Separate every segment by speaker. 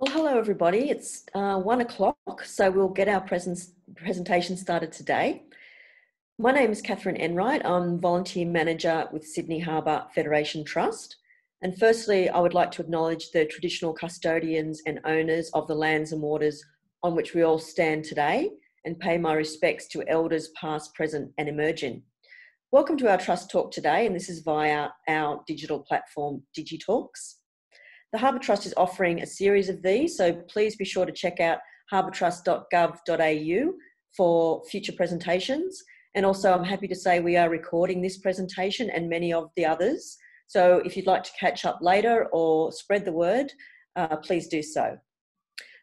Speaker 1: Well, hello everybody. It's uh, one o'clock, so we'll get our presence, presentation started today. My name is Catherine Enright. I'm volunteer manager with Sydney Harbour Federation Trust. And firstly, I would like to acknowledge the traditional custodians and owners of the lands and waters on which we all stand today and pay my respects to elders past, present, and emerging. Welcome to our Trust Talk today, and this is via our digital platform DigiTalks. The Harbour Trust is offering a series of these, so please be sure to check out harbourtrust.gov.au for future presentations. And also, I'm happy to say we are recording this presentation and many of the others. So if you'd like to catch up later or spread the word, uh, please do so.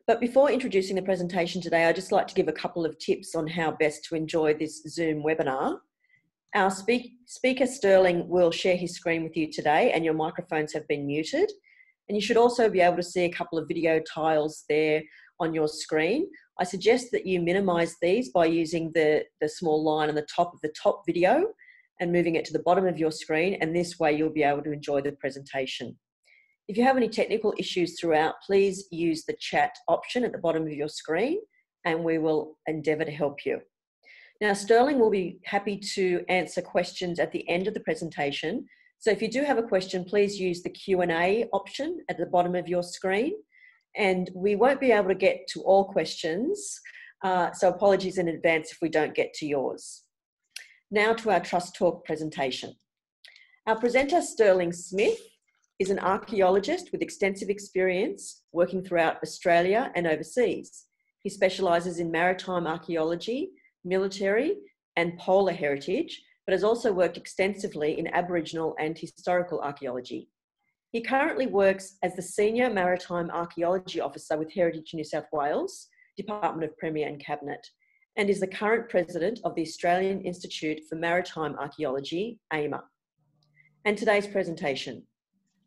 Speaker 1: But before introducing the presentation today, I'd just like to give a couple of tips on how best to enjoy this Zoom webinar. Our speak speaker Stirling will share his screen with you today and your microphones have been muted. And you should also be able to see a couple of video tiles there on your screen. I suggest that you minimize these by using the, the small line on the top of the top video and moving it to the bottom of your screen. And this way you'll be able to enjoy the presentation. If you have any technical issues throughout, please use the chat option at the bottom of your screen and we will endeavour to help you. Now, Stirling will be happy to answer questions at the end of the presentation so if you do have a question, please use the Q&A option at the bottom of your screen. And we won't be able to get to all questions. Uh, so apologies in advance if we don't get to yours. Now to our Trust Talk presentation. Our presenter, Stirling Smith, is an archaeologist with extensive experience working throughout Australia and overseas. He specialises in maritime archaeology, military and polar heritage, but has also worked extensively in Aboriginal and historical archaeology. He currently works as the Senior Maritime Archaeology Officer with Heritage New South Wales, Department of Premier and Cabinet, and is the current President of the Australian Institute for Maritime Archaeology, AIMA. And today's presentation.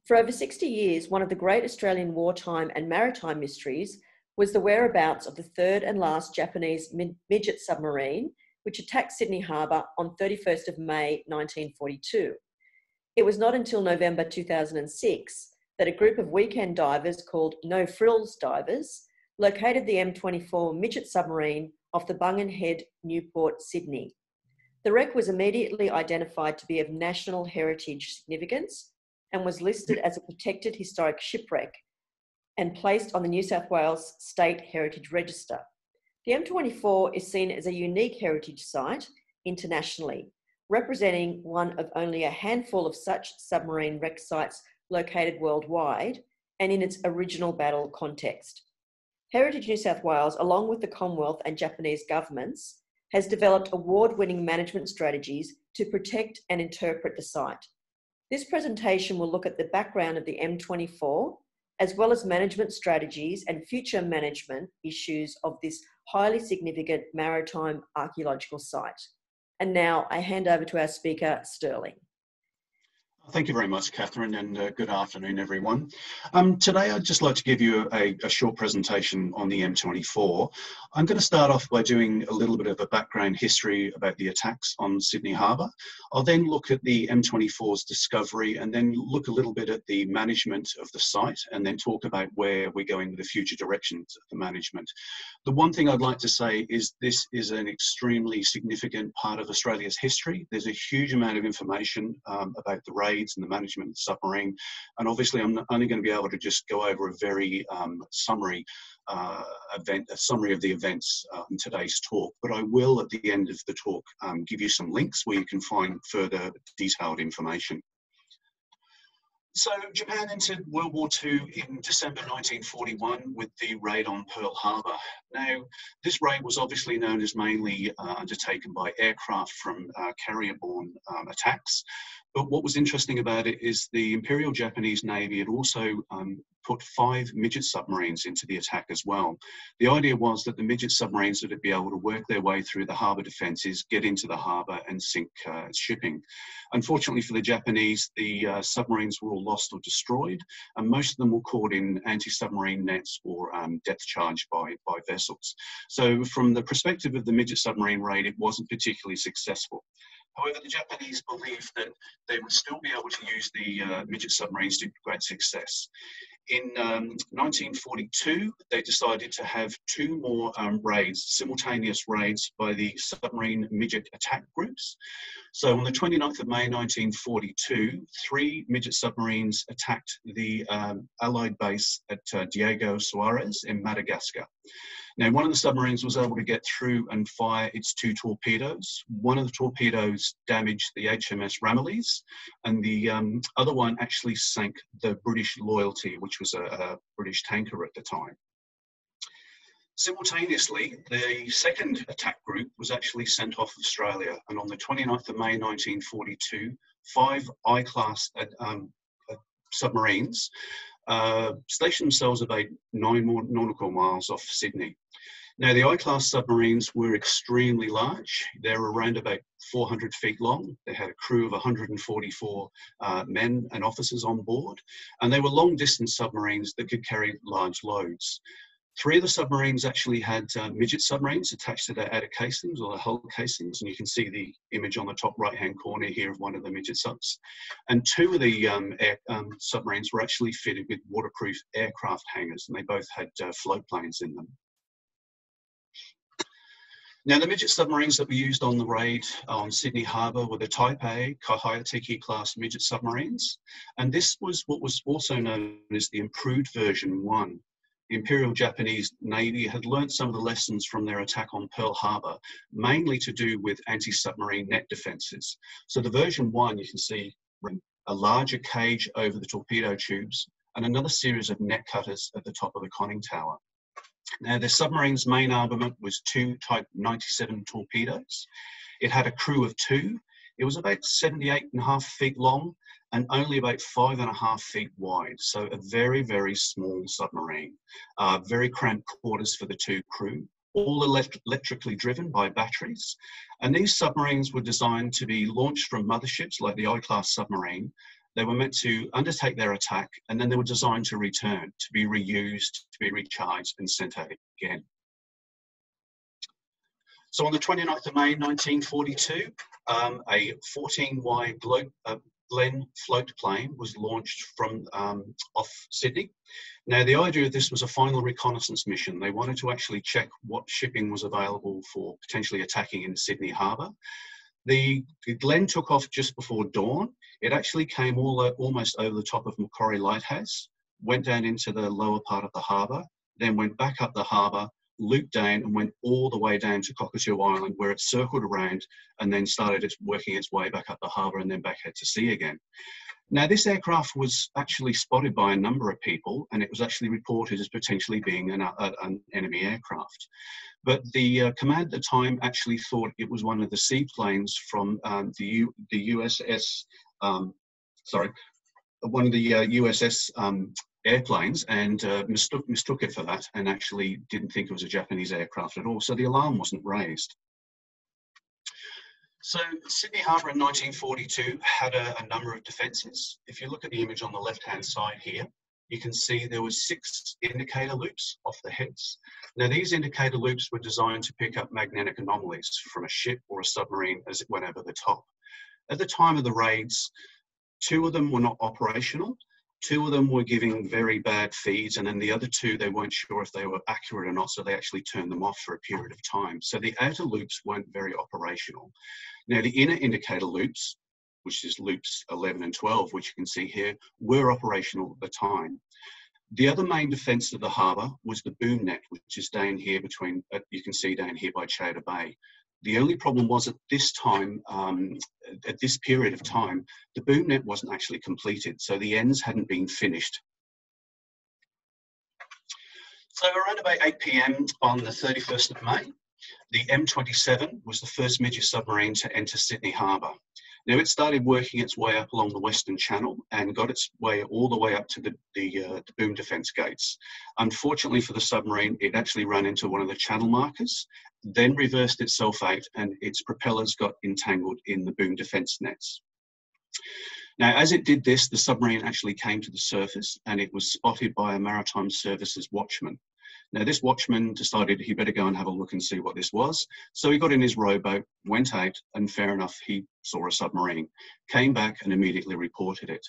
Speaker 1: For over 60 years, one of the great Australian wartime and maritime mysteries was the whereabouts of the third and last Japanese midget submarine which attacked Sydney Harbour on 31st of May 1942. It was not until November 2006 that a group of weekend divers called No Frills Divers located the M24 midget submarine off the Bungan Head, Newport, Sydney. The wreck was immediately identified to be of national heritage significance and was listed as a protected historic shipwreck and placed on the New South Wales State Heritage Register. The M24 is seen as a unique heritage site internationally, representing one of only a handful of such submarine wreck sites located worldwide and in its original battle context. Heritage New South Wales, along with the Commonwealth and Japanese governments, has developed award winning management strategies to protect and interpret the site. This presentation will look at the background of the M24, as well as management strategies and future management issues of this highly significant maritime archaeological site. And now I hand over to our speaker, Stirling.
Speaker 2: Thank you very much, Catherine, and uh, good afternoon, everyone. Um, today, I'd just like to give you a, a, short presentation on the M24. I'm going to start off by doing a little bit of a background history about the attacks on Sydney Harbour. I'll then look at the M24's discovery and then look a little bit at the management of the site and then talk about where we're going with the future directions of the management. The one thing I'd like to say is this is an extremely significant part of Australia's history. There's a huge amount of information um, about the raid and the management of the submarine. And obviously, I'm only going to be able to just go over a very um, summary uh, event, a summary of the events uh, in today's talk. But I will, at the end of the talk, um, give you some links where you can find further detailed information. So Japan entered World War II in December 1941 with the raid on Pearl Harbor. Now, this raid was obviously known as mainly uh, undertaken by aircraft from uh, carrier-borne um, attacks, but what was interesting about it is the Imperial Japanese Navy had also um, put five midget submarines into the attack as well. The idea was that the midget submarines would be able to work their way through the harbour defences, get into the harbour and sink uh, shipping. Unfortunately for the Japanese, the uh, submarines were all lost or destroyed, and most of them were caught in anti-submarine nets or um, depth charge by, by vessels. So from the perspective of the midget submarine raid, it wasn't particularly successful. However, the Japanese believed that they would still be able to use the uh, midget submarines to great success. In um, 1942, they decided to have two more um, raids, simultaneous raids by the submarine midget attack groups. So on the 29th of May 1942, three midget submarines attacked the um, Allied base at uh, Diego Suarez in Madagascar. Now, one of the submarines was able to get through and fire its two torpedoes. One of the torpedoes damaged the HMS Ramillies, and the um, other one actually sank the British Loyalty, which was a, a British tanker at the time. Simultaneously, the second attack group was actually sent off Australia, and on the 29th of May 1942, five I-class uh, um, uh, submarines uh, stationed themselves about nine more nautical miles off Sydney. Now, the I-class submarines were extremely large. They were around about 400 feet long. They had a crew of 144 uh, men and officers on board, and they were long-distance submarines that could carry large loads. Three of the submarines actually had uh, midget submarines attached to their outer casings or the hull casings, and you can see the image on the top right-hand corner here of one of the midget subs. And two of the um, air, um, submarines were actually fitted with waterproof aircraft hangars, and they both had uh, float planes in them. Now, the midget submarines that were used on the raid on Sydney Harbour were the Type A Kaihayatiki class midget submarines, and this was what was also known as the improved version 1 the Imperial Japanese Navy had learned some of the lessons from their attack on Pearl Harbor, mainly to do with anti-submarine net defenses. So the version one, you can see a larger cage over the torpedo tubes and another series of net cutters at the top of the conning tower. Now, the submarine's main armament was two Type 97 torpedoes. It had a crew of two. It was about 78 and a half feet long and only about five and a half feet wide. So a very, very small submarine. Uh, very cramped quarters for the two crew, all elect electrically driven by batteries. And these submarines were designed to be launched from motherships like the I-class submarine. They were meant to undertake their attack and then they were designed to return, to be reused, to be recharged and sent out again. So on the 29th of May 1942, um, a 14 wide globe, uh, Glen float plane was launched from um, off Sydney. Now, the idea of this was a final reconnaissance mission. They wanted to actually check what shipping was available for potentially attacking in Sydney Harbour. The, Glen took off just before dawn. It actually came all almost over the top of Macquarie Lighthouse, went down into the lower part of the harbour, then went back up the harbour looped down and went all the way down to Cockatoo Island, where it circled around and then started working its way back up the harbour and then back out to sea again. Now, this aircraft was actually spotted by a number of people, and it was actually reported as potentially being an, a, an enemy aircraft. But the uh, command at the time actually thought it was one of the seaplanes from um, the, U, the USS, um, sorry, one of the uh, USS um, airplanes and uh, mistook, mistook it for that and actually didn't think it was a Japanese aircraft at all. So the alarm wasn't raised. So Sydney Harbour in 1942 had a, a number of defences. If you look at the image on the left-hand side here, you can see there were six indicator loops off the heads. Now these indicator loops were designed to pick up magnetic anomalies from a ship or a submarine as it went over the top. At the time of the raids, two of them were not operational Two of them were giving very bad feeds, and then the other two, they weren't sure if they were accurate or not, so they actually turned them off for a period of time. So the outer loops weren't very operational. Now, the inner indicator loops, which is loops 11 and 12, which you can see here, were operational at the time. The other main defence of the harbour was the boom net, which is down here between, uh, you can see down here by Chowder Bay. The only problem was at this time, um, at this period of time, the boom net wasn't actually completed, so the ends hadn't been finished. So around about 8 p.m. on the 31st of May, the M27 was the first midget submarine to enter Sydney Harbour. Now it started working its way up along the Western Channel and got its way all the way up to the, the, uh, the boom defence gates. Unfortunately for the submarine, it actually ran into one of the channel markers, then reversed itself out and its propellers got entangled in the boom defence nets. Now, as it did this, the submarine actually came to the surface and it was spotted by a maritime services watchman. Now, this watchman decided he better go and have a look and see what this was. So he got in his rowboat, went out, and fair enough, he saw a submarine, came back and immediately reported it.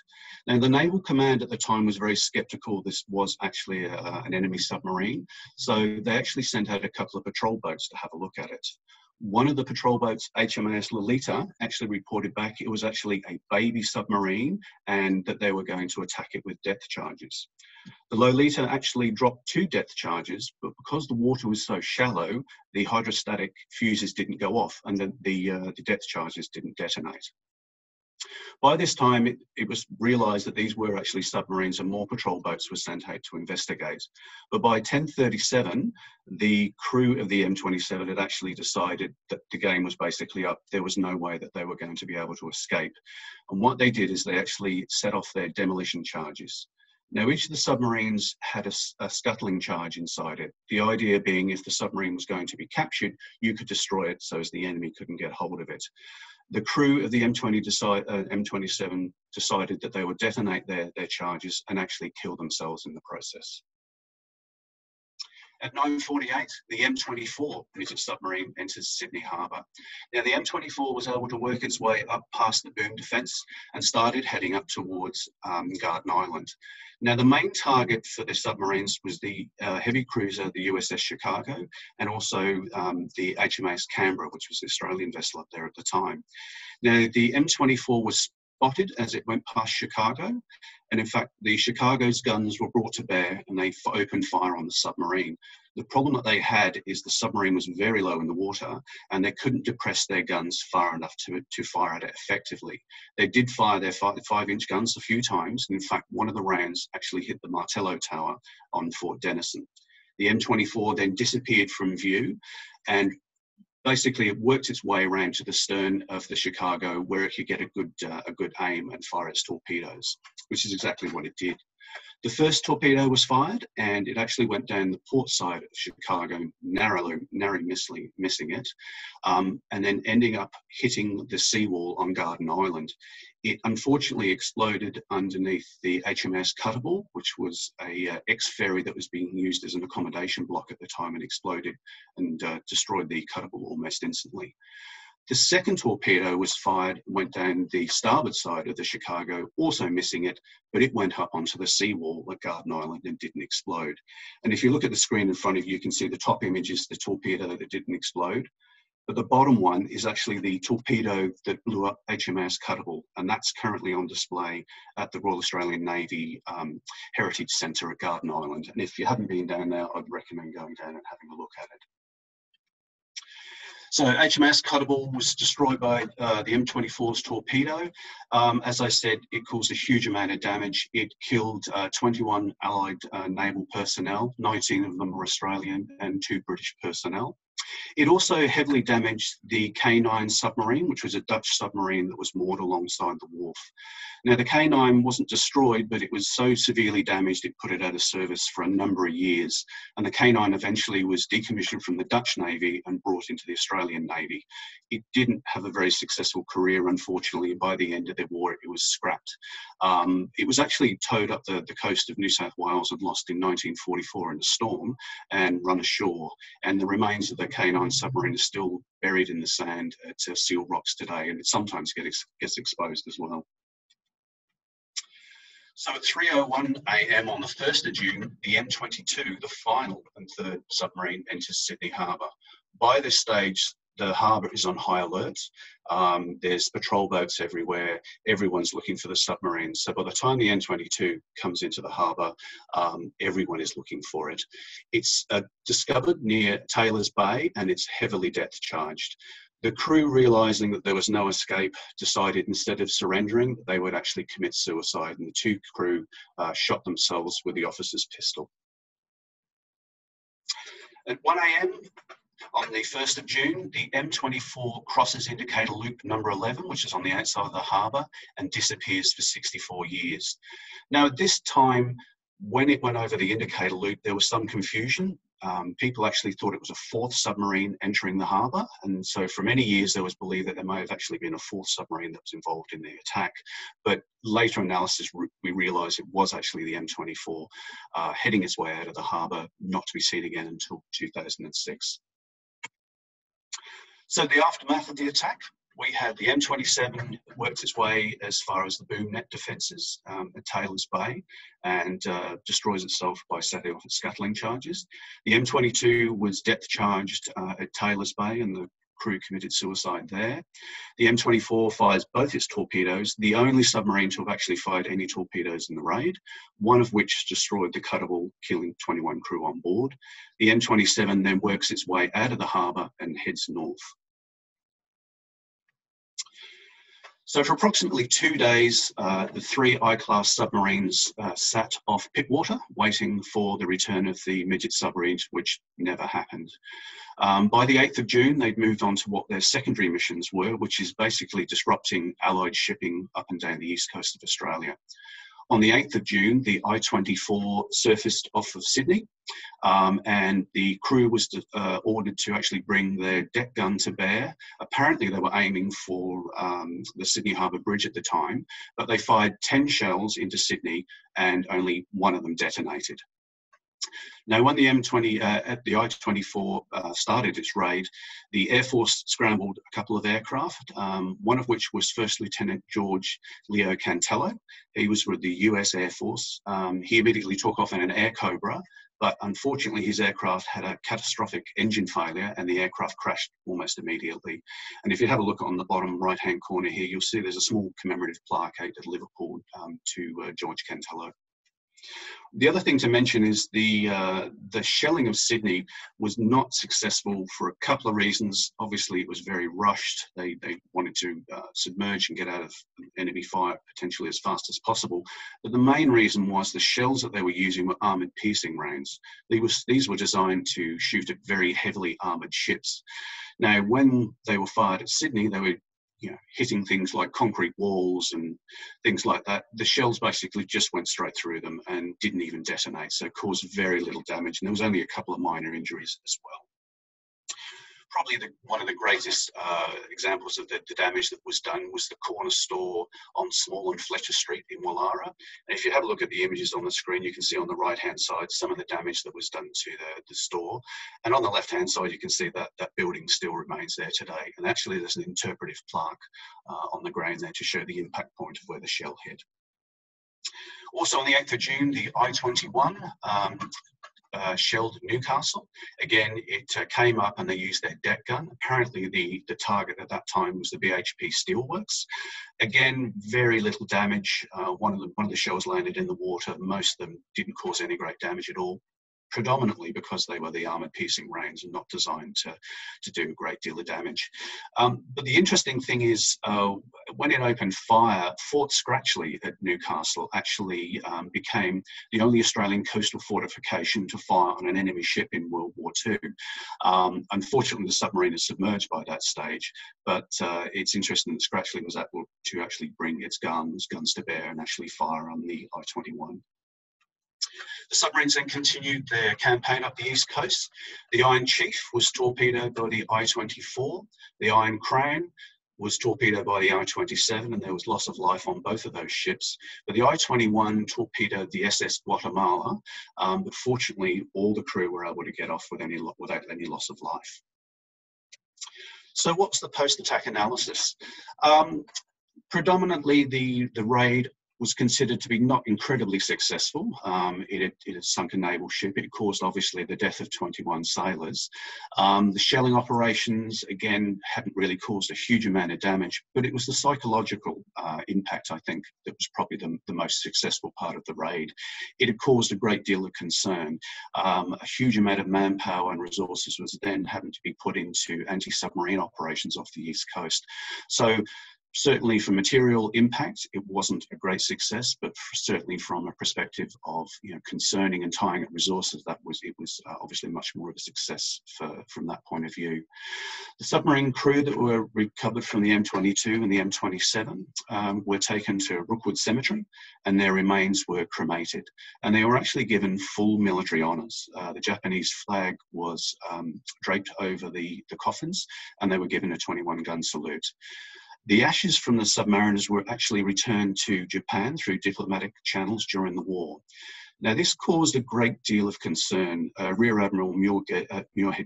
Speaker 2: Now, the Naval Command at the time was very skeptical this was actually a, an enemy submarine. So they actually sent out a couple of patrol boats to have a look at it. One of the patrol boats, HMAS Lolita, actually reported back it was actually a baby submarine and that they were going to attack it with depth charges. The Lolita actually dropped two depth charges, but because the water was so shallow, the hydrostatic fuses didn't go off and the, the, uh, the depth charges didn't detonate. By this time, it, it was realised that these were actually submarines and more patrol boats were sent out to investigate. But by 1037, the crew of the M27 had actually decided that the game was basically up. There was no way that they were going to be able to escape. And what they did is they actually set off their demolition charges. Now, each of the submarines had a, a, scuttling charge inside it. The idea being if the submarine was going to be captured, you could destroy it so as the enemy couldn't get hold of it the crew of the M20 decide, uh, M27 decided that they would detonate their, their charges and actually kill themselves in the process. At 9.48, the M24 British submarine enters Sydney Harbour. Now, the M24 was able to work its way up past the boom defence and started heading up towards um, Garden Island. Now, the main target for the submarines was the uh, heavy cruiser, the USS Chicago, and also um, the HMAS Canberra, which was the Australian vessel up there at the time. Now, the M24 was spotted as it went past Chicago. And in fact, the Chicago's guns were brought to bear and they opened fire on the submarine. The problem that they had is the submarine was very low in the water and they couldn't depress their guns far enough to, to fire at it effectively. They did fire their five, five inch guns a few times. And in fact, one of the rounds actually hit the Martello Tower on Fort Denison. The M24 then disappeared from view and basically it worked its way around to the stern of the Chicago where it could get a good, uh, a good aim and fire its torpedoes, which is exactly what it did. The first torpedo was fired and it actually went down the port side of Chicago, narrowly, narrowly missing, missing it, um, and then ending up hitting the seawall on Garden Island. It unfortunately exploded underneath the HMS Kuttabul, which was a uh, ex-ferry that was being used as an accommodation block at the time and exploded and uh, destroyed the Kuttabul almost instantly. The second torpedo was fired, went down the starboard side of the Chicago, also missing it, but it went up onto the seawall at Garden Island and didn't explode. And if you look at the screen in front of you, you can see the top image is the torpedo that didn't explode. But the bottom one is actually the torpedo that blew up HMAS Kuttabul, and that's currently on display at the Royal Australian Navy um, Heritage Centre at Garden Island. And if you haven't been down there, I'd recommend going down and having a look at it. So HMS Kuttabul was destroyed by uh, the M24's torpedo. Um, as I said, it caused a huge amount of damage. It killed uh, 21 Allied uh, naval personnel, 19 of them were Australian and two British personnel. It also heavily damaged the K9 submarine, which was a Dutch submarine that was moored alongside the wharf. Now, the K9 wasn't destroyed, but it was so severely damaged it put it out of service for a number of years. And the K9 eventually was decommissioned from the Dutch Navy and brought into the Australian Navy. It didn't have a very successful career, unfortunately. By the end of the war, it was scrapped. Um, it was actually towed up the, the coast of New South Wales and lost in 1944 in a storm and run ashore. And the remains of the K9 submarine is still buried in the sand at uh, Seal Rocks today, and it sometimes gets, gets exposed as well. So at 3.01 a.m. on the 1st of June, the M22, the final and third submarine, enters Sydney Harbour. By this stage, the harbour is on high alert. Um, there's patrol boats everywhere. Everyone's looking for the submarine. So by the time the M22 comes into the harbour, um, everyone is looking for it. It's uh, discovered near Taylor's Bay and it's heavily depth charged. The crew, realizing that there was no escape, decided instead of surrendering, they would actually commit suicide, and the two crew uh, shot themselves with the officer's pistol. At 1 a.m. on the 1st of June, the M24 crosses indicator loop number 11, which is on the outside of the harbour, and disappears for 64 years. Now, at this time, when it went over the indicator loop, there was some confusion um, people actually thought it was a fourth submarine entering the harbour. And so for many years, there was believed that there may have actually been a fourth submarine that was involved in the attack. But later analysis, we realised it was actually the M24 uh, heading its way out of the harbour, not to be seen again until 2006. So the aftermath of the attack, we had the M27 worked its way as far as the boom net defences um, at Taylor's Bay and uh, destroys itself by setting off its scuttling charges. The M22 was depth charged uh, at Taylor's Bay and the crew committed suicide there. The M24 fires both its torpedoes, the only submarine to have actually fired any torpedoes in the raid, one of which destroyed the Kuttabul, killing 21 crew on board. The M27 then works its way out of the harbour and heads north. So for approximately two days, uh, the three I-class submarines uh, sat off Pittwater, waiting for the return of the midget submarines, which never happened. Um, by the 8th of June, they'd moved on to what their secondary missions were, which is basically disrupting Allied shipping up and down the east coast of Australia. On the 8th of June, the I 24 surfaced off of Sydney, um, and the crew was uh, ordered to actually bring their deck gun to bear. Apparently, they were aiming for um, the Sydney Harbour Bridge at the time, but they fired 10 shells into Sydney and only one of them detonated. Now, when the M20 uh, the I-24 uh, started its raid, the Air Force scrambled a couple of aircraft. Um, one of which was First Lieutenant George Leo Cantello. He was with the U.S. Air Force. Um, he immediately took off in an Airacobra, but unfortunately, his aircraft had a catastrophic engine failure, and the aircraft crashed almost immediately. And if you have a look on the bottom right-hand corner here, you'll see there's a small commemorative plaque at Liverpool um, to uh, George Cantello. The other thing to mention is the uh, the shelling of Sydney was not successful for a couple of reasons. Obviously, it was very rushed. They they wanted to uh, submerge and get out of enemy fire potentially as fast as possible. But the main reason was the shells that they were using were armored piercing rounds. These were these were designed to shoot at very heavily armored ships. Now, when they were fired at Sydney, they were you know, hitting things like concrete walls and things like that, the shells basically just went straight through them and didn't even detonate, so caused very little damage. And there was only a couple of minor injuries as well probably the, one of the greatest uh, examples of the, the, damage that was done was the corner store on Small and Fletcher Street in Woollahra. And if you have a look at the images on the screen, you can see on the right hand side some of the damage that was done to the, the store. And on the left hand side, you can see that that building still remains there today. And actually, there's an interpretive plaque uh, on the ground there to show the impact point of where the shell hit. Also on the 8th of June, the I-21 um, uh, shelled Newcastle. Again, it uh, came up and they used their deck gun. Apparently, the, the target at that time was the BHP Steelworks. Again, very little damage. Uh, one, of the, one of the shells landed in the water. Most of them didn't cause any great damage at all predominantly because they were the armored piercing rounds and not designed to, to do a great deal of damage. Um, but the interesting thing is, uh, when it opened fire, Fort Scratchley at Newcastle actually um, became the only Australian coastal fortification to fire on an enemy ship in World War II. Um, unfortunately, the submarine is submerged by that stage, but uh, it's interesting that Scratchley was able to actually bring its guns, guns to bear and actually fire on the I-21. The submarines then continued their campaign up the east coast. The Iron Chief was torpedoed by the I-24. The Iron Crown was torpedoed by the I-27 and there was loss of life on both of those ships. But the I-21 torpedoed the SS Guatemala, um, but fortunately all the crew were able to get off with any, without any loss of life. So what's the post-attack analysis? Um, predominantly the, the raid was considered to be not incredibly successful. Um, it, had, it, had, sunk a naval ship. It caused, obviously, the death of 21 sailors. Um, the shelling operations, again, hadn't really caused a huge amount of damage, but it was the psychological uh, impact, I think, that was probably the, the, most successful part of the raid. It had caused a great deal of concern. Um, a huge amount of manpower and resources was then having to be put into anti-submarine operations off the east coast. So certainly for material impact, it wasn't a great success, but certainly from a perspective of you know concerning and tying up resources, that was it was uh, obviously much more of a success for, from that point of view. The submarine crew that were recovered from the M22 and the M27 um, were taken to Rookwood Cemetery, and their remains were cremated, and they were actually given full military honours. Uh, the Japanese flag was um, draped over the the coffins, and they were given a 21 gun salute. The ashes from the submariners were actually returned to Japan through diplomatic channels during the war. Now, this caused a great deal of concern. Uh, Rear Admiral Muirhead, uh,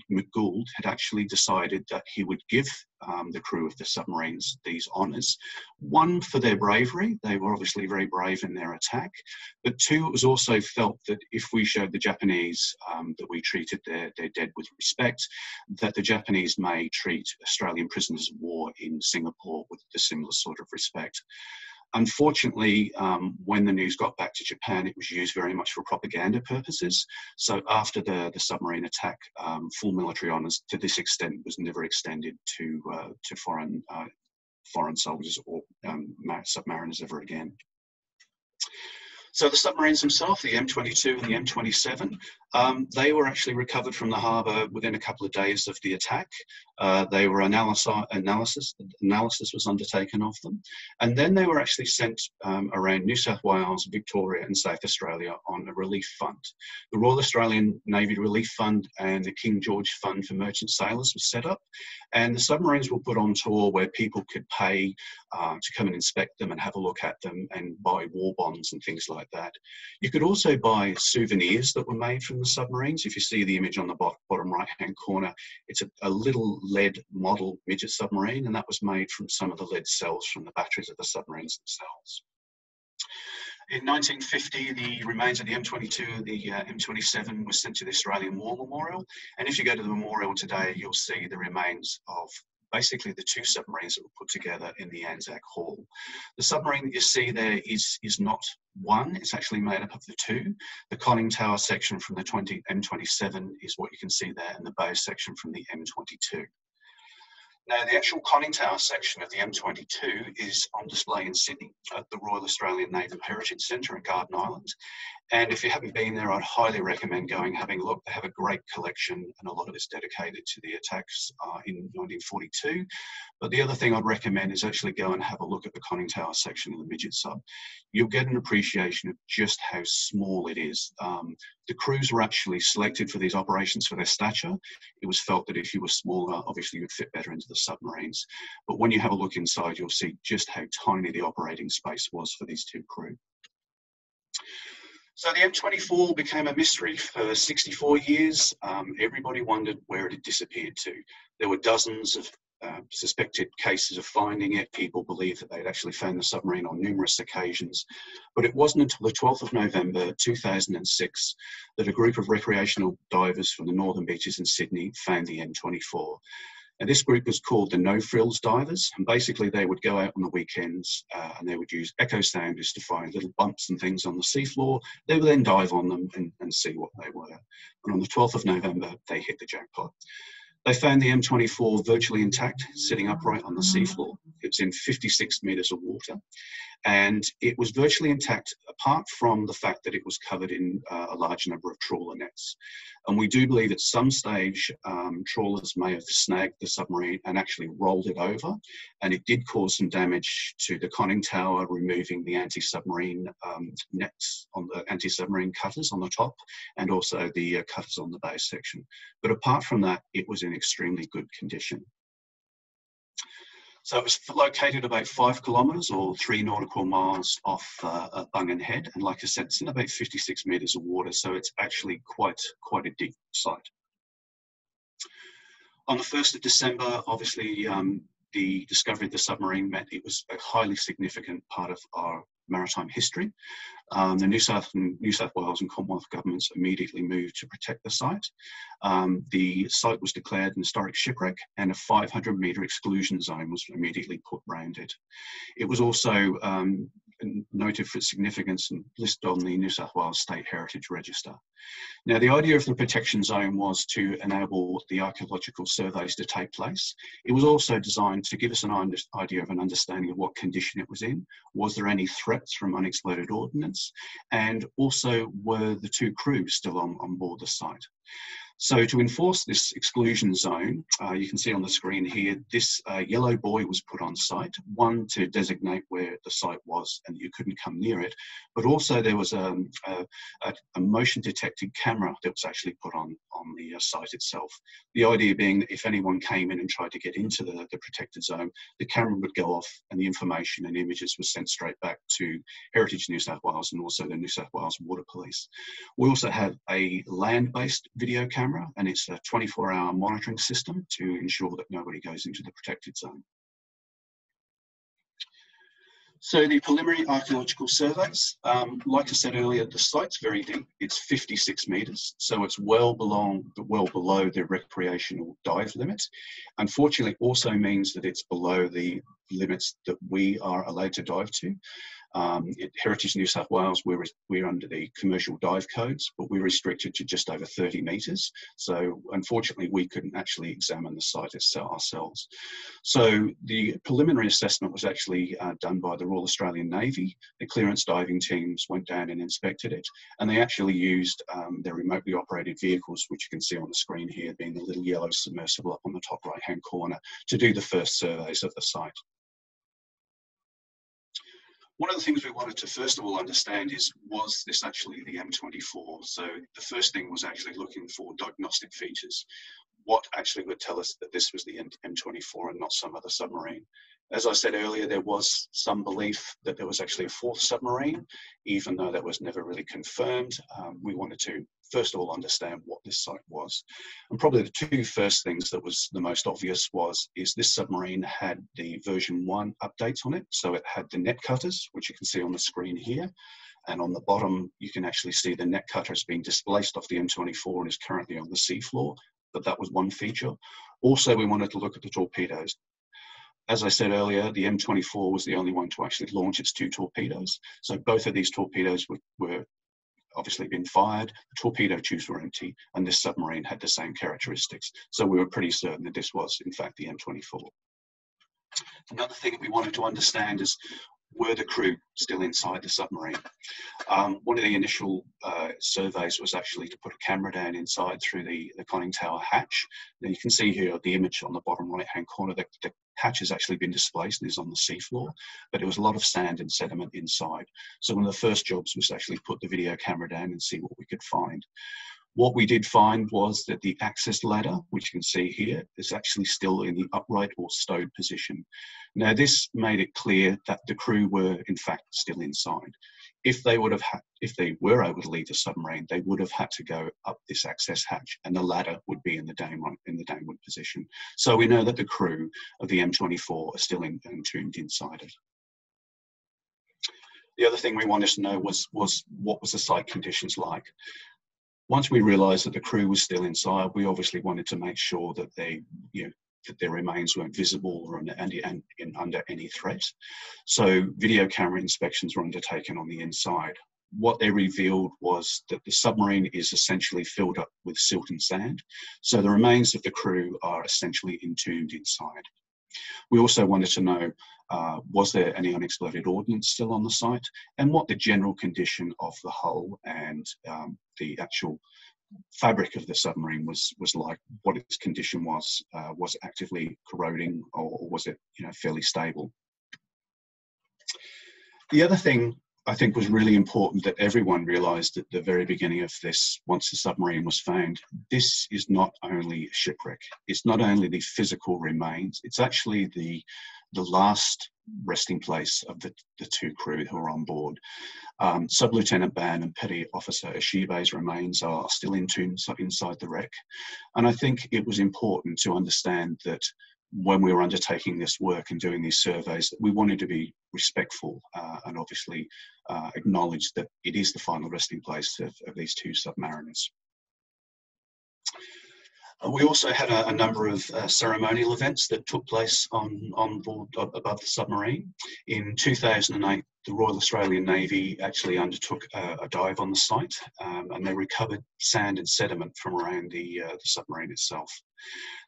Speaker 2: McGould had actually decided that he would give um, the crew of the submarines these honours. One, for their bravery, they were obviously very brave in their attack, but two, it was also felt that if we showed the Japanese um, that we treated their, their dead with respect, that the Japanese may treat Australian prisoners of war in Singapore with a similar sort of respect. Unfortunately, um, when the news got back to Japan, it was used very much for propaganda purposes. So after the, the submarine attack, um, full military honours to this extent was never extended to uh, to foreign uh, foreign soldiers or um, submariners ever again. So the submarines themselves, the M22 and the M27, um, they were actually recovered from the harbour within a couple of days of the attack. Uh, they were analysis, analysis, analysis was undertaken of them, and then they were actually sent um, around New South Wales, Victoria, and South Australia on a relief fund. The Royal Australian Navy Relief Fund and the King George Fund for Merchant Sailors was set up, and the submarines were put on tour where people could pay uh, to come and inspect them and have a look at them and buy war bonds and things like that. You could also buy souvenirs that were made from submarines. If you see the image on the bottom right hand corner, it's a, a, little lead model midget submarine, and that was made from some of the lead cells from the batteries of the submarines themselves. In 1950, the remains of the M22 and the uh, M27 were sent to the Australian War Memorial. And if you go to the memorial today, you'll see the remains of basically the two submarines that were put together in the Anzac Hall. The submarine that you see there is, is not one, it's actually made up of the two. The conning tower section from the 20, M27 is what you can see there, and the bow section from the M22. Now, the actual conning tower section of the M22 is on display in Sydney at the Royal Australian Naval Heritage Centre in Garden Island. And if you haven't been there, I'd highly recommend going having a look. They have a great collection, and a lot of it's dedicated to the attacks uh, in 1942. But the other thing I'd recommend is actually go and have a look at the conning tower section of the midget sub. You'll get an appreciation of just how small it is. Um, the crews were actually selected for these operations for their stature. It was felt that if you were smaller, obviously you'd fit better into the submarines. But when you have a look inside, you'll see just how tiny the operating space was for these two crew. So the M24 became a mystery for 64 years. Um, everybody wondered where it had disappeared to. There were dozens of uh, suspected cases of finding it. People believed that they'd actually found the submarine on numerous occasions. But it wasn't until the 12th of November 2006 that a group of recreational divers from the northern beaches in Sydney found the M24. And this group was called the No Frills Divers. And basically, they would go out on the weekends uh, and they would use echo sounders to find little bumps and things on the seafloor. They would then dive on them and, and see what they were. And on the 12th of November, they hit the jackpot. They found the M24 virtually intact, sitting upright on the seafloor. It was in 56 metres of water and it was virtually intact apart from the fact that it was covered in uh, a large number of trawler nets. And we do believe at some stage um, trawlers may have snagged the submarine and actually rolled it over, and it did cause some damage to the conning tower, removing the anti-submarine um, nets on the anti-submarine cutters on the top, and also the uh, cutters on the base section. But apart from that, it was in extremely good condition. So it was located about five kilometres or three nautical miles off uh, Bungan Head. And like I said, it's in about 56 metres of water. So it's actually quite, quite a deep site. On the 1st of December, obviously, um, the discovery of the submarine meant it was a highly significant part of our maritime history. Um, the New South, New South Wales and Commonwealth governments immediately moved to protect the site. Um, the site was declared an historic shipwreck and a 500 metre exclusion zone was immediately put around it. It was also um, noted for its significance and listed on the New South Wales State Heritage Register. Now, the idea of the protection zone was to enable the archaeological surveys to take place. It was also designed to give us an idea of an understanding of what condition it was in. Was there any threats from unexploded ordnance? And also, were the two crews still on, on board the site? So to enforce this exclusion zone, uh, you can see on the screen here, this uh, yellow buoy was put on site, one to designate where the site was and you couldn't come near it, but also there was um, a, a, a, motion detected camera that was actually put on, on the uh, site itself. The idea being that if anyone came in and tried to get into the, the protected zone, the camera would go off and the information and images were sent straight back to Heritage New South Wales and also the New South Wales Water Police. We also have a land-based video camera camera and it's a 24 hour monitoring system to ensure that nobody goes into the protected zone. So the preliminary archaeological surveys, um, like I said earlier, the site's very deep. It's 56 metres, so it's well below, well below the recreational dive limit. Unfortunately, also means that it's below the limits that we are allowed to dive to. Um, Heritage New South Wales, we're, we're under the commercial dive codes, but we're restricted to just over 30 metres. So unfortunately, we couldn't actually examine the site itself ourselves. So the preliminary assessment was actually uh, done by the Royal Australian Navy. The clearance diving teams went down and inspected it, and they actually used um, their remotely operated vehicles, which you can see on the screen here, being the little yellow submersible up on the top right-hand corner, to do the first surveys of the site. One of the things we wanted to first of all understand is, was this actually the M24? So the first thing was actually looking for diagnostic features. What actually would tell us that this was the M24 and not some other submarine? As I said earlier, there was some belief that there was actually a fourth submarine, even though that was never really confirmed. Um, we wanted to, first of all, understand what this site was. And probably the two first things that was the most obvious was, is this submarine had the version one updates on it. So it had the net cutters, which you can see on the screen here. And on the bottom, you can actually see the net cutters being displaced off the M24 and is currently on the seafloor. But that was one feature. Also, we wanted to look at the torpedoes as I said earlier, the M24 was the only one to actually launch its two torpedoes. So both of these torpedoes were, were obviously been fired, the torpedo tubes were empty, and this submarine had the same characteristics. So we were pretty certain that this was, in fact, the M24. Another thing that we wanted to understand is were the crew still inside the submarine? Um, one of the initial uh, surveys was actually to put a camera down inside through the, the conning tower hatch. Now you can see here the image on the bottom right hand corner, the, the hatch has actually been displaced and is on the seafloor, but there was a lot of sand and sediment inside. So one of the first jobs was to actually put the video camera down and see what we could find. What we did find was that the access ladder, which you can see here, is actually still in the upright or stowed position. Now, this made it clear that the crew were, in fact, still inside. If they would have had, if they were able to leave the submarine, they would have had to go up this access hatch, and the ladder would be in the downward in the downward position. So we know that the crew of the M24 are still in, entombed inside it. The other thing we wanted to know was was what was the site conditions like once we realised that the crew was still inside, we obviously wanted to make sure that they, you know, their remains weren't visible or under, under any threat. So video camera inspections were undertaken on the inside. What they revealed was that the submarine is essentially filled up with silt and sand. So the remains of the crew are essentially entombed inside. We also wanted to know uh, was there any unexploded ordnance still on the site and what the general condition of the hull and um, the actual fabric of the submarine was was like what its condition was uh, was actively corroding or, or was it you know fairly stable? The other thing I think was really important that everyone realized at the very beginning of this, once the submarine was found, this is not only a shipwreck. It's not only the physical remains, it's actually the, the last resting place of the, the two crew who are on board. Um, Sub-Lieutenant Ban and Petty Officer Ashibe's remains are still entombed inside the wreck. And I think it was important to understand that when we were undertaking this work and doing these surveys, we wanted to be respectful uh, and obviously uh, acknowledge that it is the final resting place of, of these two submariners. Uh, we also had a, a number of uh, ceremonial events that took place on, on board above the submarine. In 2008, the Royal Australian Navy actually undertook a, a dive on the site um, and they recovered sand and sediment from around the, uh, the submarine itself.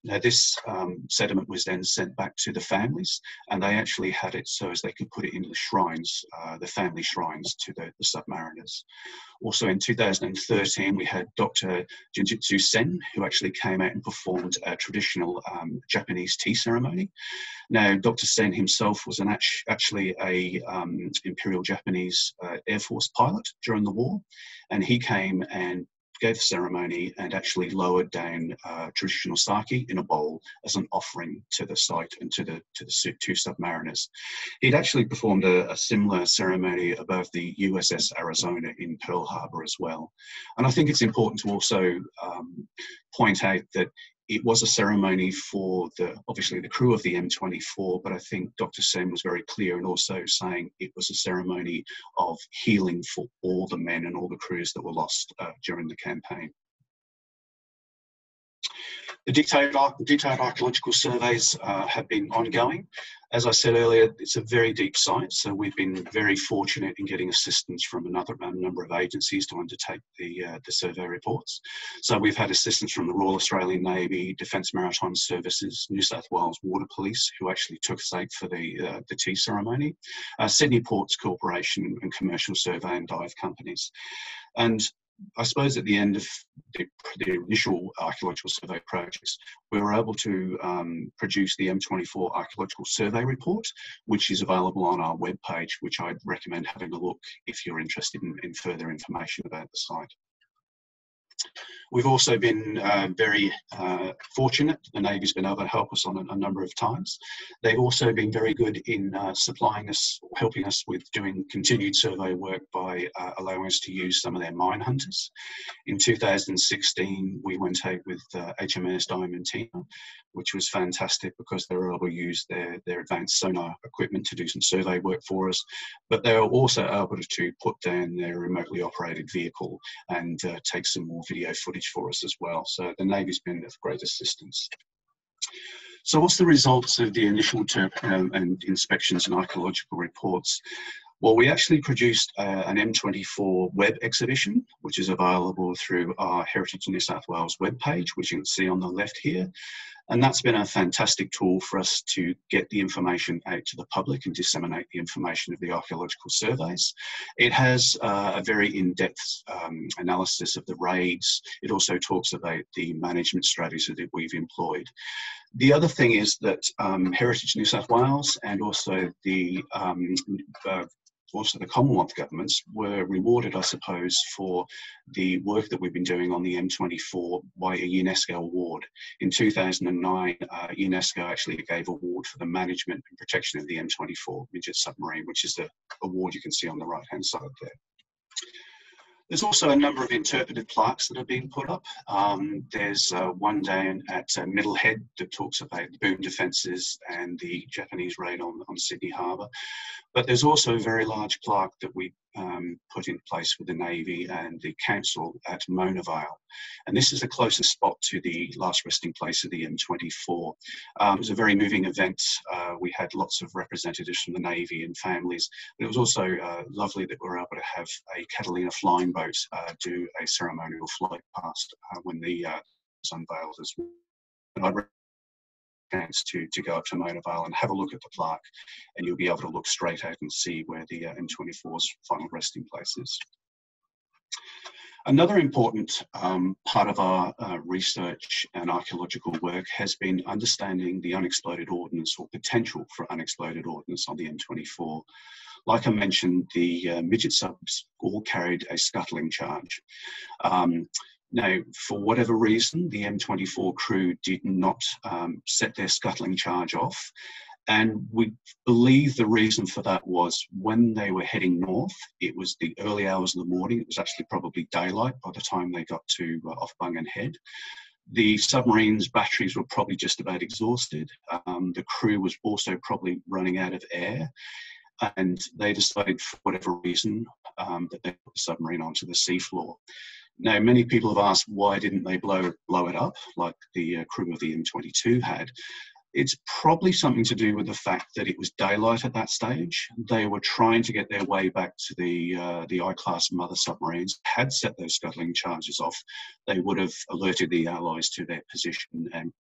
Speaker 2: Now, this um, sediment was then sent back to the families, and they actually had it so as they could put it into the shrines, uh, the family shrines to the, the, submariners. Also, in 2013, we had Dr. Genshitsu Sen, who actually came out and performed a traditional um, Japanese tea ceremony. Now, Dr. Sen himself was an actually a um, Imperial Japanese uh, Air Force pilot during the war, and he came and gave the ceremony and actually lowered down uh, traditional sake in a bowl as an offering to the site and to the to the two submariners. He'd actually performed a, a similar ceremony above the USS Arizona in Pearl Harbor as well. And I think it's important to also um, point out that it was a ceremony for the obviously the crew of the M24, but I think Dr. Sen was very clear and also saying it was a ceremony of healing for all the men and all the crews that were lost uh, during the campaign. The detailed archaeological surveys uh, have been ongoing. As I said earlier, it's a very deep site, so we've been very fortunate in getting assistance from another a number of agencies to undertake the, uh, the survey reports. So we've had assistance from the Royal Australian Navy, Defence Maritime Services, New South Wales Water Police, who actually took site for the, uh, the tea ceremony, uh, Sydney Ports Corporation and commercial survey and dive companies. And I suppose at the end of the, the initial archaeological survey projects, we were able to um, produce the M24 archaeological survey report, which is available on our webpage, which I'd recommend having a look if you're interested in, in further information about the site. We've also been uh, very uh, fortunate. The Navy's been able to help us on a, a number of times. They've also been very good in uh, supplying us, helping us with doing continued survey work by uh, allowing us to use some of their mine hunters. In 2016, we went out with HMAS uh, Diamantina, which was fantastic because they were able to use their, their advanced sonar equipment to do some survey work for us. But they were also able to put down their remotely operated vehicle and uh, take some more video footage for us as well. So the Navy's been of great assistance. So what's the results of the initial um, and inspections and archaeological reports? Well, we actually produced uh, an M24 web exhibition, which is available through our Heritage New South Wales webpage, which you can see on the left here. And that's been a fantastic tool for us to get the information out to the public and disseminate the information of the archaeological surveys. It has uh, a very in-depth um, analysis of the raids. It also talks about the management strategies that we've employed. The other thing is that um, Heritage New South Wales and also the um, uh, also the Commonwealth governments were rewarded, I suppose, for the work that we've been doing on the M24 by a UNESCO award. In 2009, uh, UNESCO actually gave award for the management and protection of the M24 midget submarine, which is the award you can see on the right hand side there. There's also a number of interpretive plaques that are being put up. Um, there's uh, one down at uh, Middlehead that talks about the boom defences and the Japanese raid on, on Sydney Harbour. But there's also a very large plaque that we um, put in place with the Navy and the Council at Mona Vale. And this is the closest spot to the last resting place of the M24. Um, it was a very moving event. Uh, we had lots of representatives from the Navy and families. But it was also uh, lovely that we were able to have a Catalina flying boat uh, do a ceremonial flight past uh, when the uh, was unveiled as well chance to, to go up to Mona Vale and have a look at the plaque, and you'll be able to look straight out and see where the uh, M24's final resting place is. Another important um, part of our uh, research and archaeological work has been understanding the unexploded ordnance or potential for unexploded ordnance on the M24. Like I mentioned, the uh, midget subs all carried a scuttling charge. Um, now, for whatever reason, the M24 crew did not um, set their scuttling charge off. And we believe the reason for that was when they were heading north, it was the early hours of the morning. It was actually probably daylight by the time they got to uh, off Bungan Head. The submarine's batteries were probably just about exhausted. Um, the crew was also probably running out of air. And they decided, for whatever reason, um, that they put the submarine onto the seafloor. Now, many people have asked why didn't they blow blow it up like the uh, crew of the M22 had. It's probably something to do with the fact that it was daylight at that stage. They were trying to get their way back to the uh, the I-class mother submarines. Had set those scuttling charges off, they would have alerted the Allies to their position and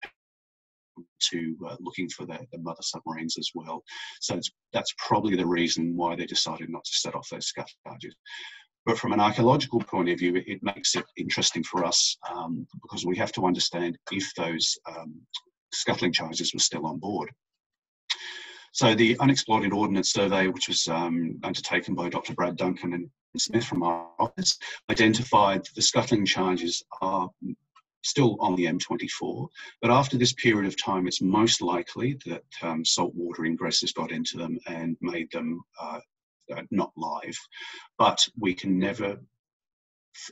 Speaker 2: to uh, looking for the, the, mother submarines as well. So that's probably the reason why they decided not to set off those scuttle charges. But from an archaeological point of view, it, makes it interesting for us um, because we have to understand if those um, scuttling charges were still on board. So the unexploded ordnance survey, which was um, undertaken by Dr. Brad Duncan and Smith from our office, identified the scuttling charges are still on the M24. But after this period of time, it's most likely that um, saltwater ingresses got into them and made them uh, uh, not live. But we can never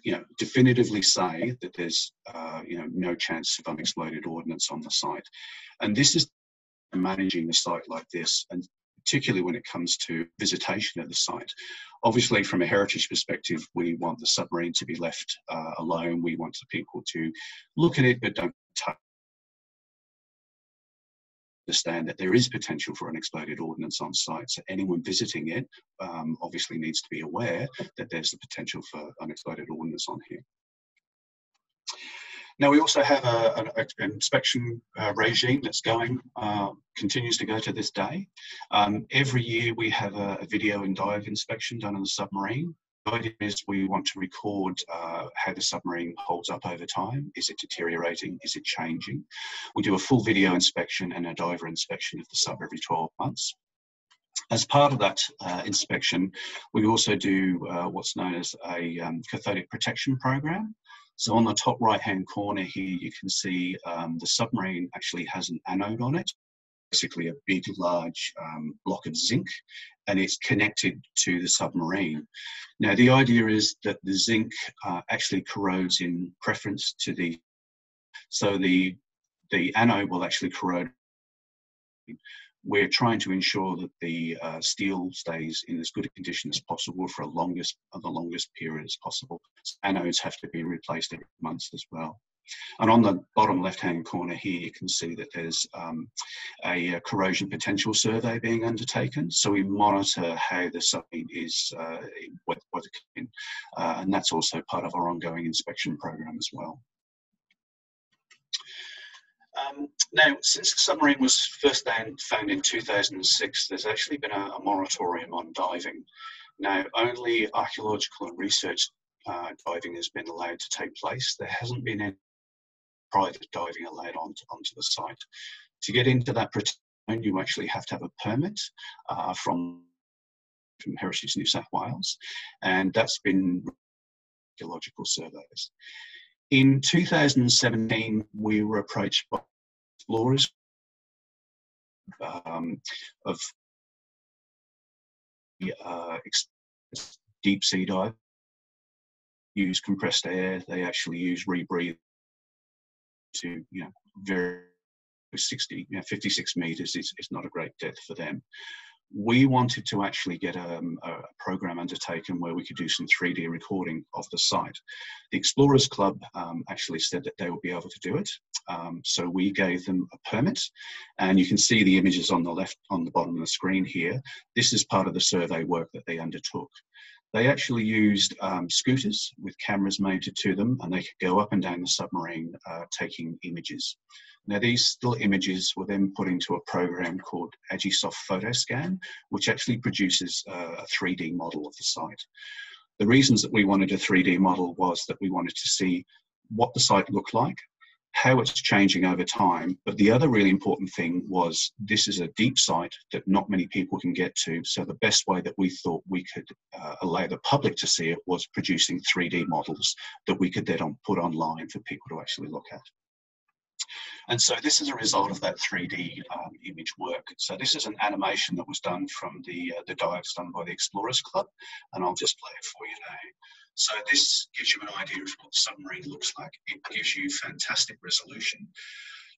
Speaker 2: you know, definitively say that there's, uh, you know, no chance of unexploded ordnance on the site. And this is managing the site like this, and particularly when it comes to visitation of the site. Obviously, from a heritage perspective, we want the submarine to be left uh, alone. We want the people to look at it but don't touch understand that there is potential for unexploded ordnance on site. So anyone visiting it um, obviously needs to be aware that there's the potential for unexploded ordnance on here. Now we also have a, an inspection uh, regime that's going, uh, continues to go to this day. Um, every year we have a, a, video and dive inspection done on the submarine. The idea is we want to record uh, how the submarine holds up over time. Is it deteriorating? Is it changing? We do a full video inspection and a diver inspection of the sub every 12 months. As part of that uh, inspection, we also do uh, what's known as a um, cathodic protection program. So on the top right hand corner here, you can see um, the submarine actually has an anode on it, basically a big, large um, block of zinc, and it's connected to the submarine. Now, the idea is that the zinc uh, actually corrodes in preference to the, so the, the anode will actually corrode we're trying to ensure that the uh, steel stays in as good a condition as possible for a longest, the longest period as possible. So Anodes have to be replaced every month as well. And on the bottom left-hand corner here, you can see that there's um, a, a, corrosion potential survey being undertaken. So we monitor how the site is uh, weather, uh, and that's also part of our ongoing inspection program as well. Um, now, since the submarine was first found in 2006, there's actually been a, a moratorium on diving. Now, only archaeological and research uh, diving has been allowed to take place. There hasn't been any private diving allowed onto, onto the site. To get into that protection, you actually have to have a permit uh, from, from Heritage New South Wales, and that's been archaeological surveys. In 2017, we were approached by explorers um, of uh, deep sea dive, use compressed air. They actually use rebreathe to, you know, very 60, you know, 56 meters is, is not a great depth for them we wanted to actually get um, a, program undertaken where we could do some 3D recording of the site. The Explorers Club um, actually said that they would be able to do it. Um, so we gave them a permit and you can see the images on the left on the bottom of the screen here. This is part of the survey work that they undertook. They actually used um, scooters with cameras mounted to them and they could go up and down the submarine uh, taking images. Now these still images were then put into a program called Agisoft PhotoScan, which actually produces uh, a 3D model of the site. The reasons that we wanted a 3D model was that we wanted to see what the site looked like, how it's changing over time. But the other really important thing was this is a deep site that not many people can get to. So the best way that we thought we could uh, allow the public to see it was producing 3D models that we could then on, put online for people to actually look at. And so this is a result of that 3D um, image work. So this is an animation that was done from the, uh, the dives done by the Explorers Club, and I'll just play it for you now. So this gives you an idea of what the submarine looks like. It gives you fantastic resolution.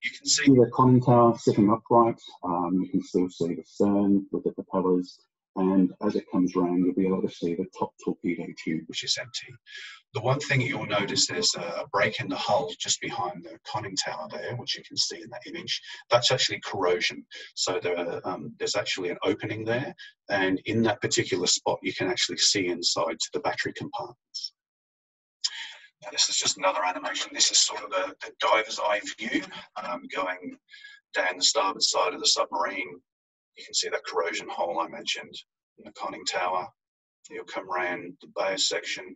Speaker 2: You can see the conning tower sitting upright. Um, you can still see the stern with the propellers and as it comes round, you'll be able to see the top torpedo tube, which is empty. The one thing you'll notice there's a break in the hull just behind the conning tower there, which you can see in that image. That's actually corrosion. So there, um, there's actually an opening there, and in that particular spot, you can actually see inside to the battery compartments. Now, this is just another animation. This is sort of the, the diver's eye view um, going down the starboard side of the submarine you can see that corrosion hole I mentioned in the conning tower. You'll come around the bow section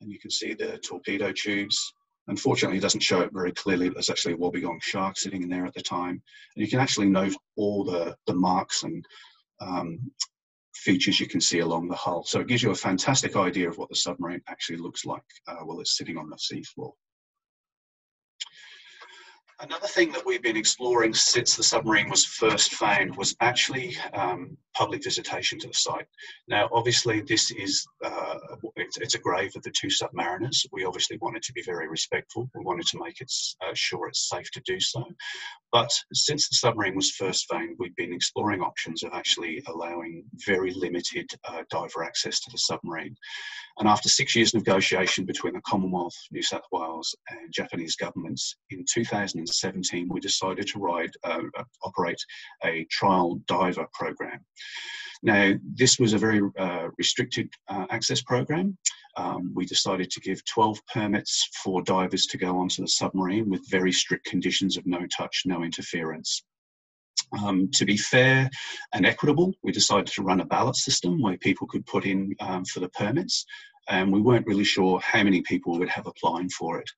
Speaker 2: and you can see the torpedo tubes. Unfortunately, it doesn't show it very clearly, but there's actually a wobbegong shark sitting in there at the time. And you can actually note all the, the marks and um, features you can see along the hull. So it gives you a fantastic idea of what the submarine actually looks like uh, while it's sitting on the seafloor. Another thing that we've been exploring since the submarine was first found was actually um, public visitation to the site. Now, obviously, this is uh, it's, it's, a grave of the two submariners. We obviously wanted to be very respectful. We wanted to make it uh, sure it's safe to do so. But since the submarine was first found, we've been exploring options of actually allowing very limited uh, diver access to the submarine. And after six years of negotiation between the Commonwealth, New South Wales and Japanese governments, in 2017 we decided to ride, uh, operate a trial diver program. Now, this was a very uh, restricted uh, access program. Um, we decided to give 12 permits for divers to go onto the submarine with very strict conditions of no touch, no interference. Um, to be fair and equitable, we decided to run a ballot system where people could put in um, for the permits, and we weren't really sure how many people would have applying for it.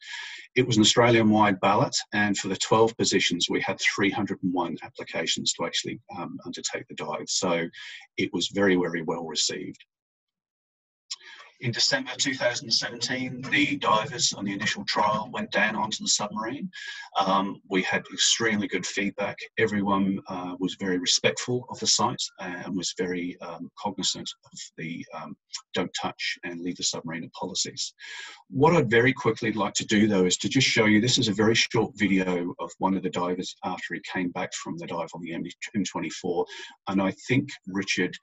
Speaker 2: It was an Australian wide ballot, and for the 12 positions, we had 301 applications to actually um, undertake the dive. So it was very, very well received. In December 2017, the divers on the initial trial went down onto the submarine. Um, we had extremely good feedback. Everyone uh, was very respectful of the site and was very um, cognizant of the um, don't touch and leave the submarine policies. What I'd very quickly like to do though is to just show you, this is a very short video of one of the divers after he came back from the dive on the M24. And I think Richard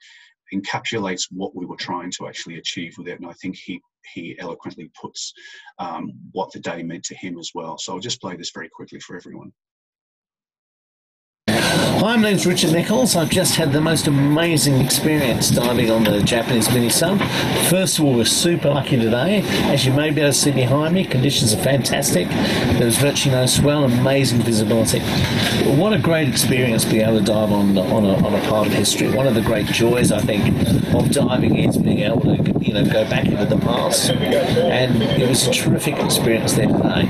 Speaker 2: encapsulates what we were trying to actually achieve with it. And I think he he eloquently puts um, what the day meant to him as well. So I'll just play this very quickly for everyone.
Speaker 3: Hi, my name's Richard Nichols. I've just had the most amazing experience diving on the Japanese mini sub. First of all, we're super lucky today. As you may be able to see behind me, conditions are fantastic. There's virtually no swell, amazing visibility. What a great experience to be able to dive on, on, a, on a part of history. One of the great joys, I think, of diving is being able to you know go back into the past. And it was a terrific experience there today.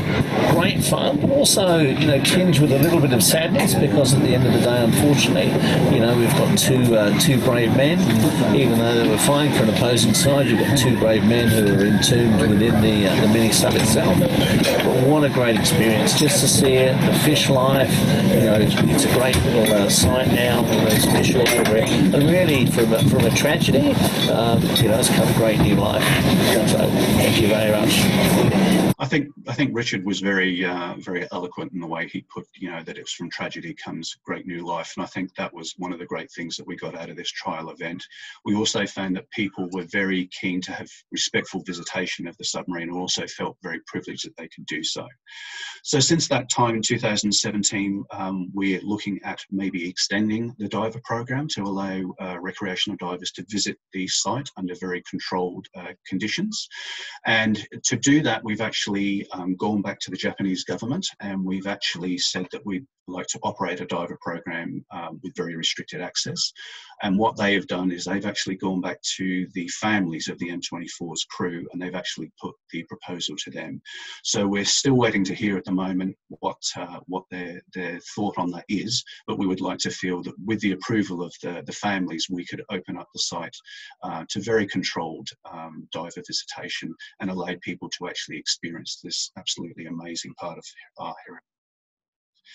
Speaker 3: Great fun, but also you know tinged with a little bit of sadness because at the end of the day unfortunately, you know, we've got two uh, two brave men. Even though they were fighting for an opposing side, you've got two brave men who are entombed within the uh, the mini sub itself. But what a great experience just to see it, the fish life. You know, it's a great little uh, site now. There's fish all over it, and really from a, from a tragedy, um, you know, it's come a great new life. So thank you very much.
Speaker 2: I think I think Richard was very uh, very eloquent in the way he put you know that it's from tragedy comes great new life, and I think that was one of the great things that we got out of this trial event. We also found that people were very keen to have respectful visitation of the submarine, and also felt very privileged that they could do so. So since that time in 2017, um, we're looking at maybe extending the diver program to allow uh, recreational divers to visit the site under very controlled uh, conditions, and to do that, we've actually um, gone back to the Japanese government and we've actually said that we'd like to operate a diver program um, with very restricted access. And what they have done is they've actually gone back to the families of the M24's crew and they've actually put the proposal to them. So we're still waiting to hear at the moment what uh, what their their thought on that is. But we would like to feel that with the approval of the, the families, we could open up the site uh, to very controlled um, diver visitation and allow people to actually experience this absolutely amazing part of our heritage.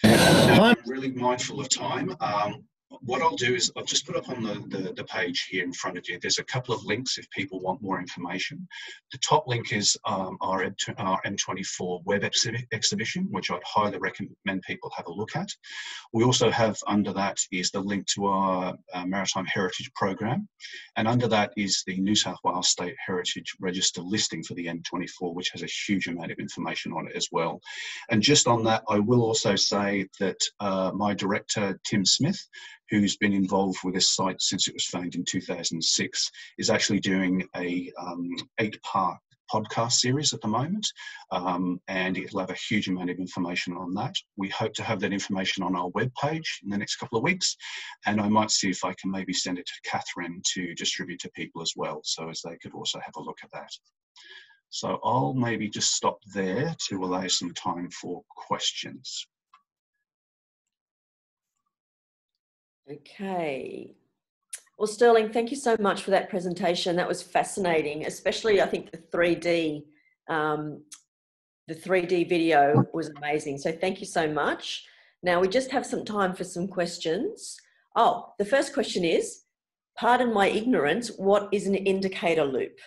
Speaker 2: I'm really mindful of time. Um, what I'll do is I'll just put up on the, the, the, page here in front of you, there's a couple of links if people want more information. The top link is um, our, our M24 web exhibition, which I'd highly recommend people have a look at. We also have under that is the link to our uh, Maritime Heritage Program. And under that is the New South Wales State Heritage Register listing for the M24, which has a huge amount of information on it as well. And just on that, I will also say that uh, my director, Tim Smith, who's been involved with this site since it was founded in 2006, is actually doing a um, eight-part podcast series at the moment, um, and it'll have a huge amount of information on that. We hope to have that information on our webpage in the next couple of weeks, and I might see if I can maybe send it to Catherine to distribute to people as well, so as they could also have a look at that. So I'll maybe just stop there to allow some time for questions.
Speaker 1: Okay. Well, Stirling, thank you so much for that presentation. That was fascinating, especially I think the 3D, um, the 3D video was amazing. So thank you so much. Now we just have some time for some questions. Oh, the first question is, pardon my ignorance, what is an indicator loop?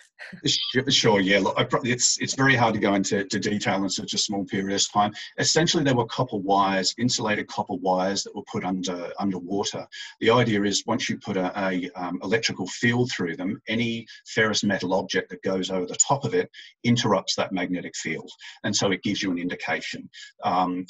Speaker 2: Sure, yeah. Look, it's it's very hard to go into to detail in such a small period of time. Essentially, there were copper wires, insulated copper wires that were put under underwater. The idea is once you put a, a um, electrical field through them, any ferrous metal object that goes over the top of it interrupts that magnetic field, and so it gives you an indication. Um,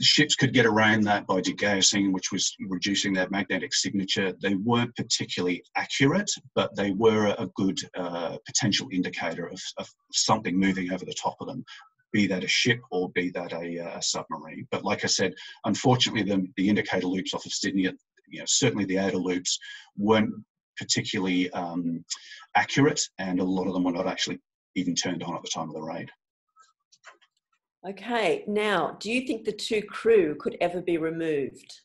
Speaker 2: ships could get around that by degaussing, which was reducing their magnetic signature. They weren't particularly accurate, but they were a good uh, potential indicator of, of, something moving over the top of them, be that a ship or be that a, a submarine. But like I said, unfortunately, the, the indicator loops off of Sydney, you know, certainly the outer loops weren't particularly um, accurate, and a lot of them were not actually even turned on at the time of the raid.
Speaker 1: Okay, now, do you think the two crew could ever be removed?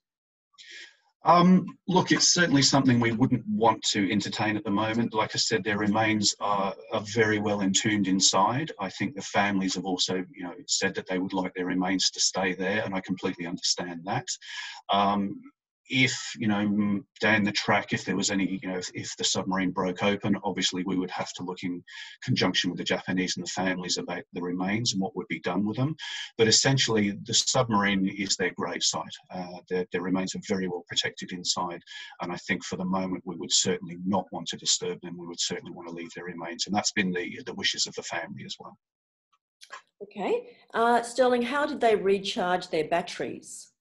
Speaker 2: Um, look, it's certainly something we wouldn't want to entertain at the moment. Like I said, their remains are, are, very well entombed inside. I think the families have also, you know, said that they would like their remains to stay there, and I completely understand that. Um, if you know down the track if there was any you know if, if, the submarine broke open obviously we would have to look in conjunction with the japanese and the families about the remains and what would be done with them. But essentially the submarine is their grave site. Uh, their, their remains are very well protected inside and i think for the moment we would certainly not want to disturb them. We would certainly want to leave their remains and that's been the the wishes of the family as well.
Speaker 1: Okay. Uh, Stirling how did they recharge their batteries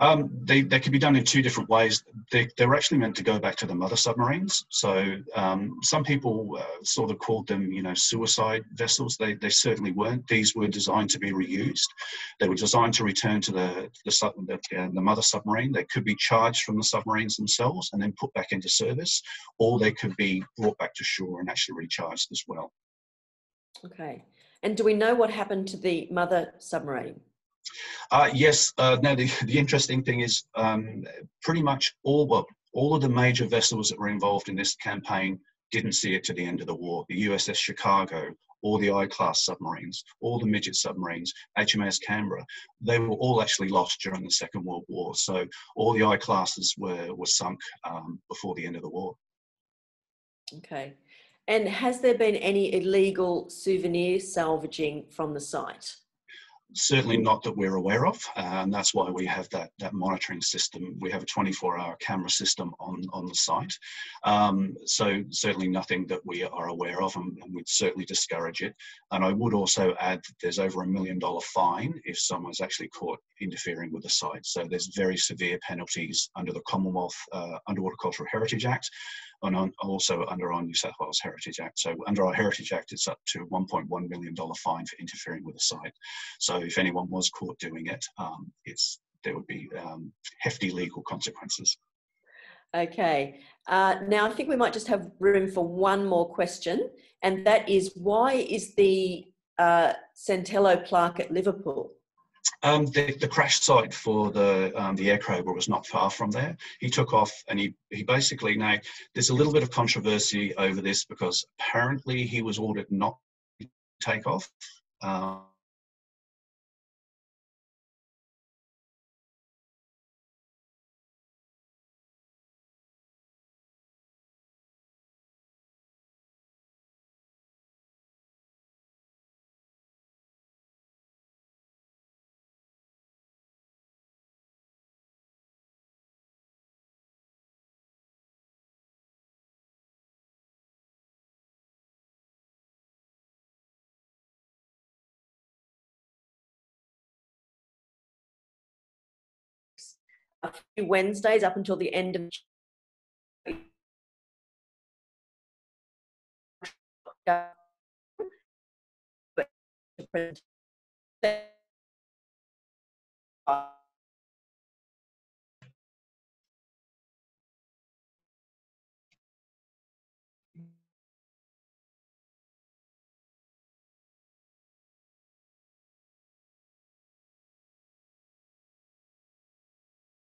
Speaker 2: um, they, they can be done in two different ways. They, were actually meant to go back to the mother submarines. So um, some people uh, sort of called them, you know, suicide vessels. They, they certainly weren't. These were designed to be reused. They were designed to return to the, the, the, uh, the mother submarine. They could be charged from the submarines themselves and then put back into service, or they could be brought back to shore and actually recharged as well.
Speaker 1: Okay. And do we know what happened to the mother submarine?
Speaker 2: Uh, yes. Uh, now, the, the interesting thing is um, pretty much all, well, all of the major vessels that were involved in this campaign didn't see it to the end of the war. The USS Chicago, all the I-class submarines, all the midget submarines, HMAS Canberra, they were all actually lost during the Second World War. So all the I-classes were, were sunk um, before the end of the war.
Speaker 1: Okay. And has there been any illegal souvenir salvaging from the site?
Speaker 2: Certainly not that we're aware of, and that's why we have that that monitoring system. We have a 24-hour camera system on on the site, um, so certainly nothing that we are aware of, and, and, we'd certainly discourage it. And I would also add that there's over a million dollar fine if someone's actually caught interfering with the site. So there's very severe penalties under the Commonwealth uh, Underwater Cultural Heritage Act and on, also under our New South Wales Heritage Act. So under our Heritage Act, it's up to $1.1 million fine for interfering with a site. So if anyone was caught doing it, um, it's there would be um, hefty legal consequences.
Speaker 1: Okay. Uh, now I think we might just have room for one more question, and that is why is the uh, Cantello plaque at Liverpool?
Speaker 2: Um, the, the, crash site for the um, the Airacobra was not far from there. He took off and he, he basically now there's a little bit of controversy over this because apparently he was ordered not to take off. Um,
Speaker 1: a few Wednesdays up until the end of but